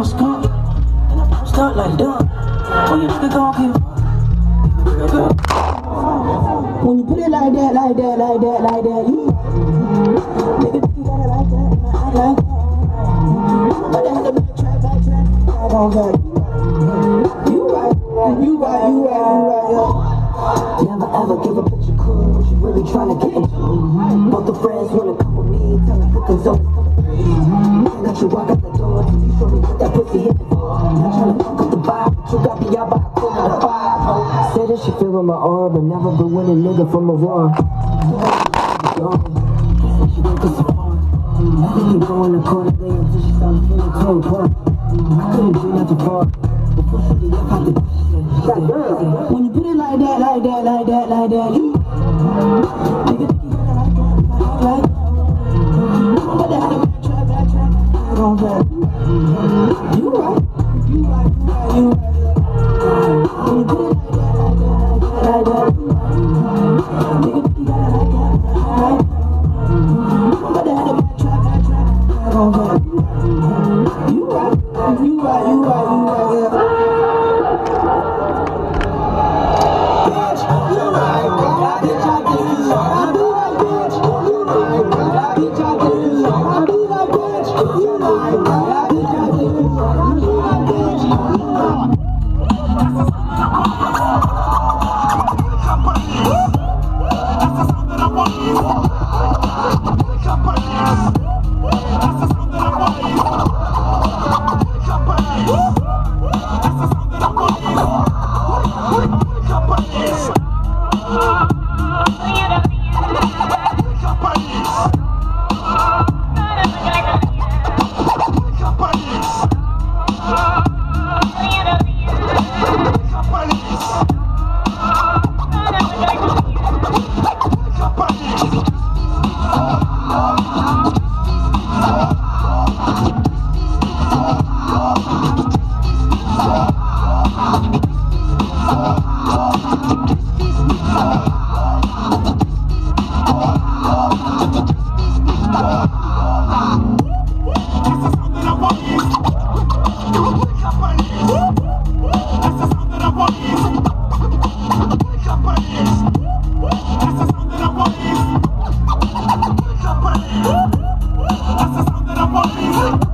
Stuck, and I'm stuck like dumb. When you nigga gon' give Real good. When you put it like that, like that, like that, like that, you Nigga, you got it like that, and I like that. But they had to backtrack, backtrack, back on back You right, you right, you right, you right, yeah. Never ever give a bitch a clue what you really tryna get. Into Both the friends wanna come with me, tell me hookers always Got you walk out the door, you show me what that pussy hit for Not tryna fuck up the vibe, but you got me out by a quarter to five ho. Say that she feelin' my aura, but never been with a nigga from Aurora She went to Safari I think going accordingly until she feeling cold I couldn't Before she I the When you put it like that, like that, like that, like that, you Nigga, think you got it like that, like that You like that? Oh!